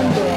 trabajando.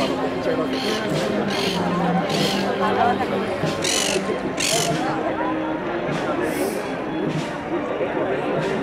Thank you.